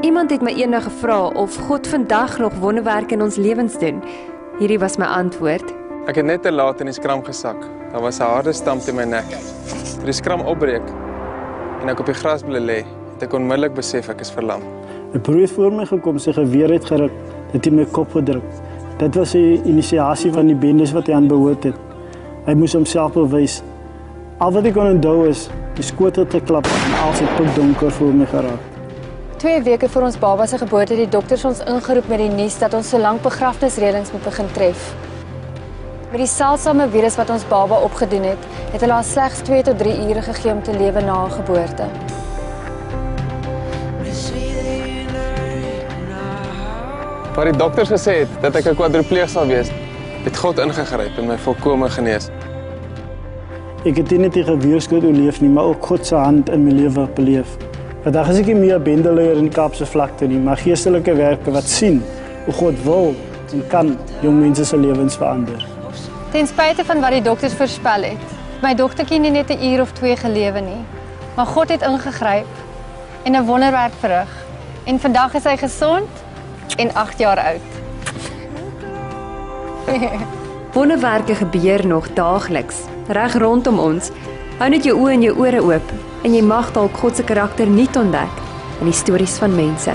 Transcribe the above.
Iemand het my eendag gevra of God vandag nog wonderwerke in ons lewens doen. Hierdie was my antwoord. Ek het net te laat in die skram gesak. Daar was 'n harde stamp in my nek. Toe die skram opbreek en ek op die gras bly lê, het ek onmiddellik besef ek is verlam. 'n Broer het voor my gekom, sy geweer het geruk, dit het my kop gedruk. Dit was die inisiasie van die bendes wat hy aan behoort het. Hy moes homself bewys. Al wat ek kon onthou is die skoot het geklap en al sy pik donker voor my geraak. Twee weke voor ons baba se geboorte het die dokters ons ingeroep met die nuus dat ons solank begrafnisreëlings moet begin tref. Met die seldsame virus wat ons baba opgedoen het, het hulle haar slegs 2 tot 3 ure gegee om te lewe na haar geboorte. Waar die dokters gesê het dat ek 'n kwadripleeg sal wees, het God ingegryp en my volkome genees. Ek het nie net die geweerskoot oorleef nie, maar ook God se hand in my lewe beleef. Vandag is ek nie meer bendeleier in die Kaapse vlakte nie, maar geestelike werke wat sien hoe God wil en kan jong mense se lewens verander. Ten spyte van wat die dokters voorspel het, my dogtertjie nie net 'n uur of 2 gelewe nie, maar God het ingegryp en 'n wonderwerk verrig. En vandag is sy gesond en 8 jaar oud. Wonderwerke gebeur nog daagliks, reg rondom ons. Hou net jou oë en jou ore oop en jy mag dalk God se karakter nuut ontdek in die stories van mense.